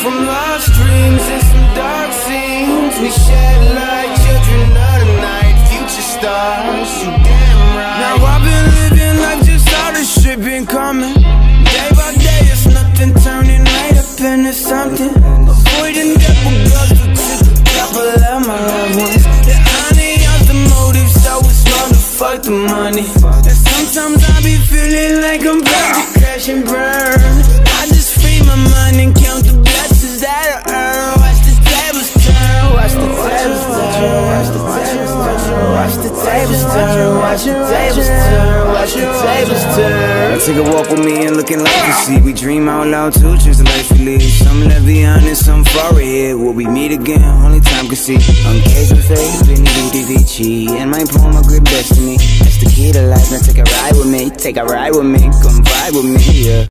from lost dreams and some dark scenes. We shed like children of the night, future stars. You damn right. Now I've been living life just how this shit been coming. Day by day, it's nothing turning right up into something. Avoiding double gloves, but took a couple of my loved ones. The honey of the motive, so it's fun to fuck the money. And sometimes I be feeling like I'm about to crash and burn. Watch the tables turn, watch the tables turn, watch the tables turn. Now take a walk with me and looking like you see. We dream out loud too, the life we lead. Some behind and some far ahead. Will we meet again? Only time can see. I'm Cage with Faith, Vinny Vici. And my poem, a good destiny. That's the key to life. Now take a ride with me, take a ride with me, come vibe with me, yeah.